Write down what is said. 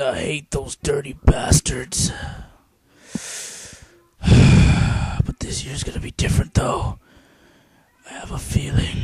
I hate those dirty bastards. but this year's gonna be different, though. I have a feeling.